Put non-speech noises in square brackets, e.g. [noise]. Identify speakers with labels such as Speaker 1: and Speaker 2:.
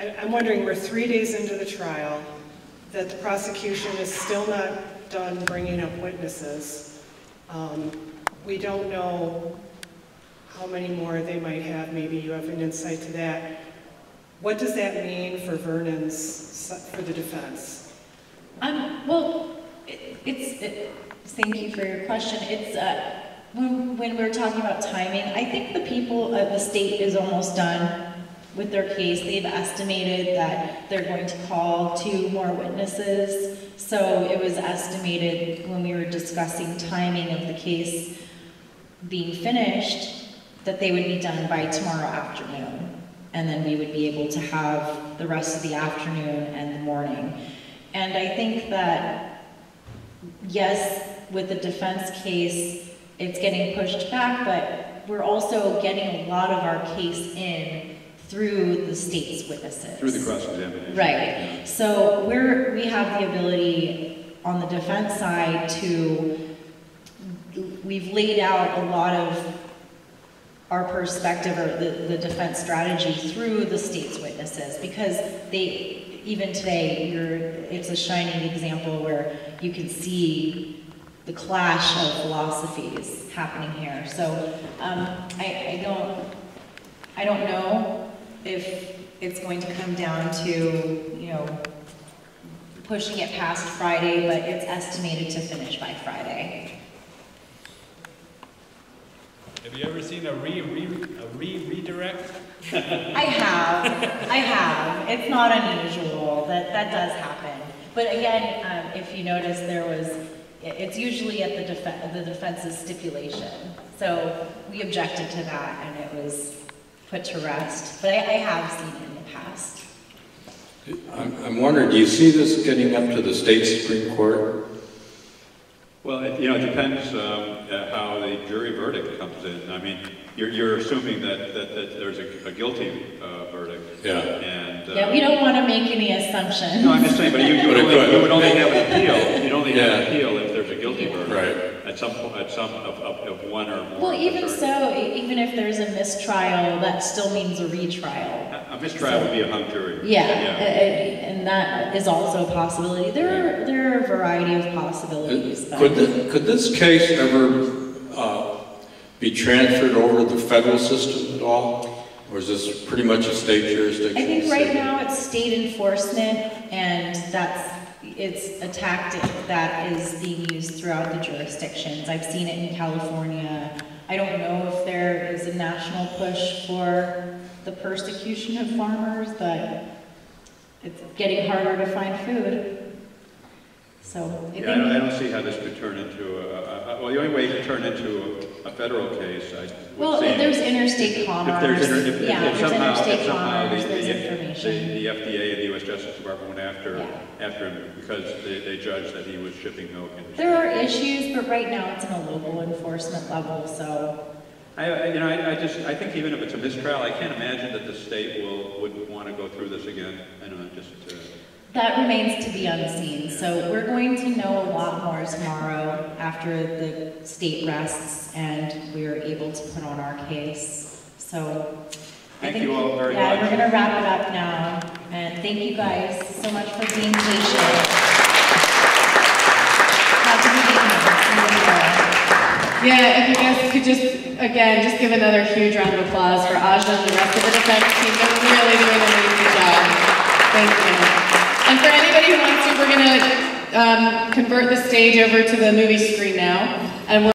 Speaker 1: I- I'm wondering, we're three days into the trial, that the prosecution is still not done bringing up witnesses. Um, We don't know how many more they might have, maybe you have an insight to that. What does that mean for Vernon's, for the defense?
Speaker 2: Um, well, it- it's, it- thank you for your question. It's, uh, when, when we're talking about timing, I think the people of the state is almost done with their case. They've estimated that they're going to call two more witnesses. So it was estimated when we were discussing timing of the case being finished, that they would be done by tomorrow afternoon. And then we would be able to have the rest of the afternoon and the morning. And I think that, yes, with the defense case, it's getting pushed back, but we're also getting a lot of our case in through the state's witnesses.
Speaker 3: Through the cross-examination.
Speaker 2: Right. So we're, we have the ability on the defense side to, we've laid out a lot of our perspective or the, the defense strategy through the state's witnesses because they, even today, you're, it's a shining example where you can see the clash of philosophies happening here. So um, I, I don't, I don't know if it's going to come down to, you know, pushing it past Friday, but it's estimated to finish by Friday.
Speaker 4: Have you ever seen a re, re, a re redirect? [laughs]
Speaker 2: I have, I have. It's not unusual, that, that does happen. But again, um, if you notice, there was, it's usually at the the defense's stipulation. So we objected to that and it was put to rest. But I, I have seen it in the past.
Speaker 5: I'm, I'm wondering, do you see this getting up to the state Supreme Court?
Speaker 3: Well, it, you know, it depends um, uh, how the jury verdict comes in. I mean, you're, you're assuming that, that, that there's a, a guilty uh, verdict.
Speaker 5: Yeah.
Speaker 3: And, uh,
Speaker 2: Yeah, we don't want to make any assumptions.
Speaker 3: No, I'm just saying, but you, you would only, you would only have an appeal, you'd only have an appeal if there's a guilty verdict.
Speaker 5: Right.
Speaker 3: At some, po- at some, of, of, of one or more.
Speaker 2: Well, even so, e- even if there's a mistrial, that still means a retrial.
Speaker 3: A a mistrial would be a hung jury.
Speaker 2: Yeah, a- a- and that is also a possibility. There are, there are a variety of possibilities. but-
Speaker 5: Could, thi- could this case ever uh, be transferred over to the federal system at all? Or is this pretty much a state jurisdiction?
Speaker 2: I think right now it's state enforcement, and that's, it's a tactic that is being used throughout the jurisdictions. I've seen it in California. I don't know if there is a national push for the persecution of farmers, but it's getting harder to find food. So I
Speaker 3: Yeah, I don't, I don't see how this could turn into a, a- well, the only way it could turn into a, a federal case, I would
Speaker 2: well,
Speaker 3: say.
Speaker 2: there's interstate
Speaker 3: If
Speaker 2: commerce.
Speaker 3: there's, inter- if, if-
Speaker 2: Yeah,
Speaker 3: if
Speaker 2: there's
Speaker 3: somehow, if
Speaker 2: interstate
Speaker 3: somehow the, the,
Speaker 2: there's
Speaker 3: the,
Speaker 2: information.
Speaker 3: the FDA and the US Justice Department went after,
Speaker 2: Yeah.
Speaker 3: after him because they, they judged that he was shipping milk in.
Speaker 2: There are issues, but right now it's in a local enforcement level, so
Speaker 3: I, you know, I, I just, I think even if it's a mistrial, I can't imagine that the state will, would want to go through this again. I know, just, uh,
Speaker 2: that remains to be unseen. So we're going to know a lot more tomorrow after the state rests and we are able to put on our case. So
Speaker 3: Thank
Speaker 2: think,
Speaker 3: you all very
Speaker 2: yeah,
Speaker 3: much.
Speaker 2: we're gonna wrap it up now. And thank you guys so much for being patient. Have a good evening. See you.
Speaker 6: Yeah, if you guys could just, again, just give another huge round of applause for Aja and the rest of the defense team. They're really doing an amazing job. Thank you. And for anybody who wants to, we're gonna um, convert the stage over to the movie screen now, and we're